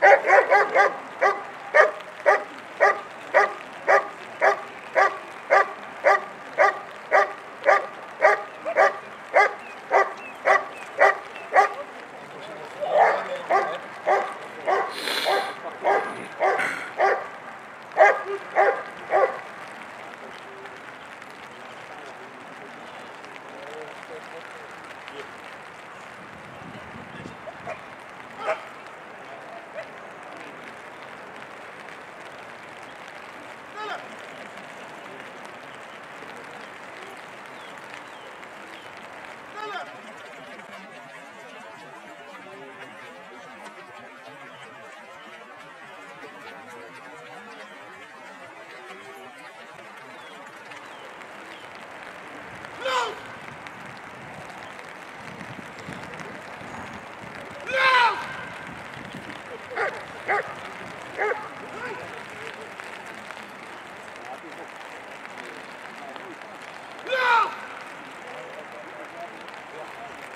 Ha ha ha ha!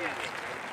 Yeah.